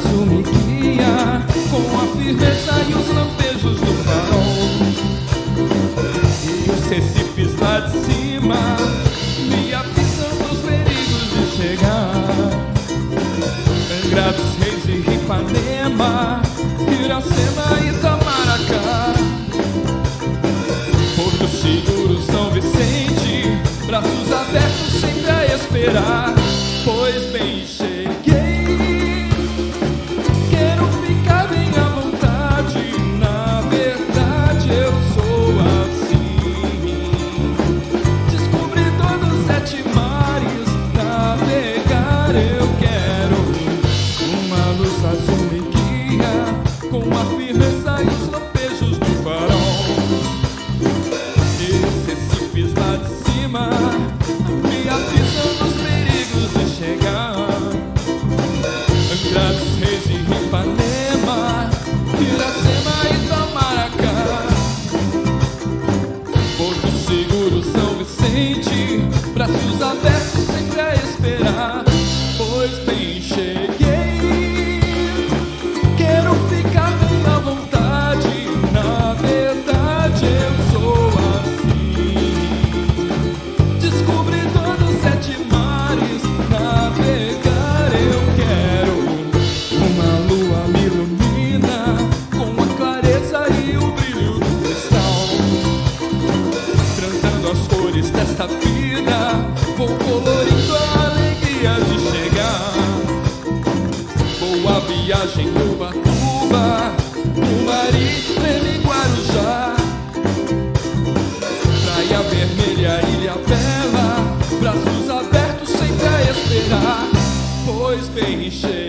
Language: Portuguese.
me guia com a firmeza e os lampejos do farol. E os recifes lá de cima me avisam dos perigos de chegar. Angra dos Reis e Ipanema, Iracema e Itamaracá. Porto Seguro, São Vicente, braços abertos sempre a esperar. Para braços abertos sempre a esperar. desta vida, vou colorindo a alegria de chegar. Boa viagem, Cuba, Cuba, marido, Leme, Guarujá. Praia Vermelha, Ilha Bela, braços abertos sempre a esperar. Pois bem, cheio